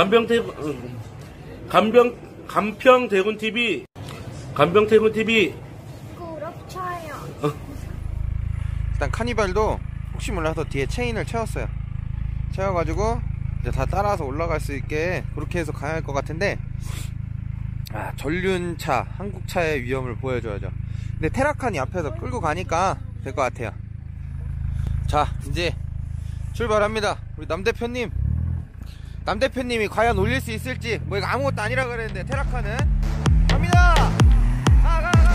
간병태 어, 간병 간평 대군 TV 간병 대군 TV 그렇죠요. 일단 카니발도 혹시 몰라서 뒤에 체인을 채웠어요. 채워가지고 이제 다 따라서 올라갈 수 있게 그렇게 해서 가야 할 것 같은데 아 전륜차 한국차의 위험을 보여줘야죠. 근데 테라칸이 앞에서 끌고 가니까 될 것 같아요. 자 이제 출발합니다. 우리 남 대표님 남 대표님이 과연 올릴 수 있을지 뭐 이거 아무것도 아니라 그랬는데 테라칸은 갑니다. 가, 가, 가, 가.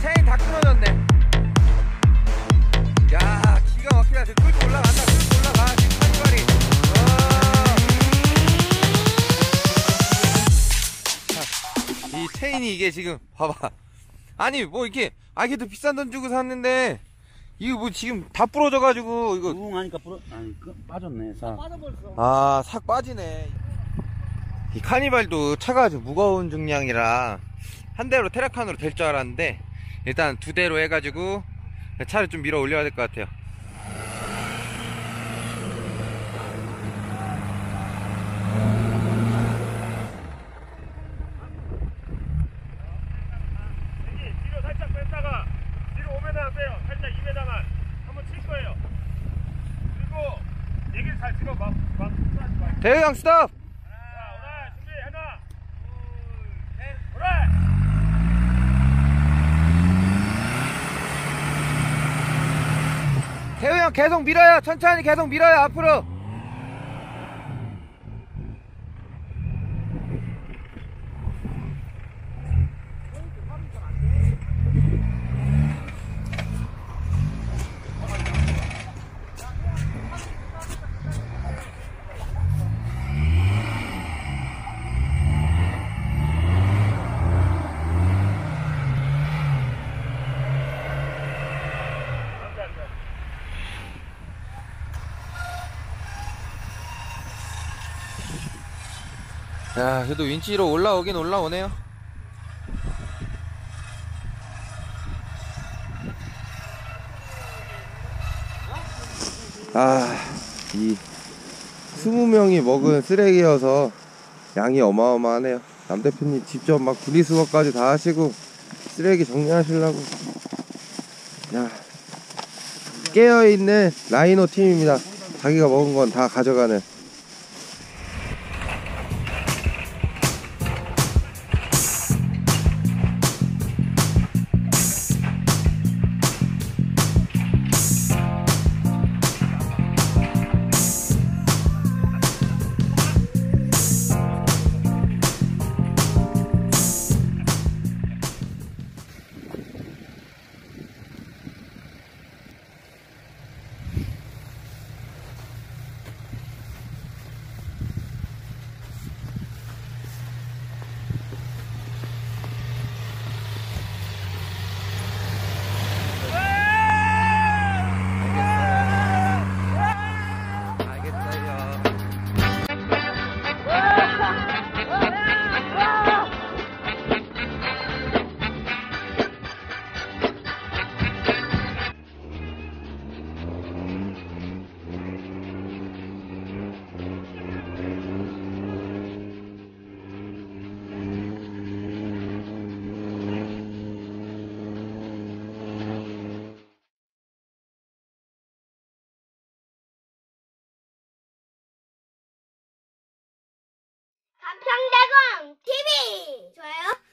체인 다 끊어졌네. 야, 기가 막히다. 지금 끌고 올라간다. 이 체인이 이게 지금 봐봐. 아니 뭐 이렇게 아 이게 더 비싼 돈 주고 샀는데 이거 뭐 지금 다 부러져가지고 이거 웅 하니까 부러 아니 그, 빠졌네 사 아, 삭 빠지네. 이 카니발도 차가 좀 무거운 중량이라 한 대로 테라칸으로 될 줄 알았는데 일단 두 대로 해가지고 차를 좀 밀어 올려야 될 것 같아요. 뒤로 살짝 뺐다가 뒤로 5m만 빼요. 살짝 2m만 한번 칠 거예요. 그리고 얘기를 잘 들어 막, 막 흡수하지 말고. 대형 스톱! 대우 형 계속 밀어요. 천천히 계속 밀어요. 앞으로. 야, 그래도 윈치로 올라오긴 올라오네요. 아, 이 20명이 먹은 쓰레기여서 양이 어마어마하네요. 남 대표님 직접 막 분리수거까지 다 하시고 쓰레기 정리하시려고. 야, 깨어있는 라이노 팀입니다. 자기가 먹은 건 다 가져가는. 평대공 TV 좋아요.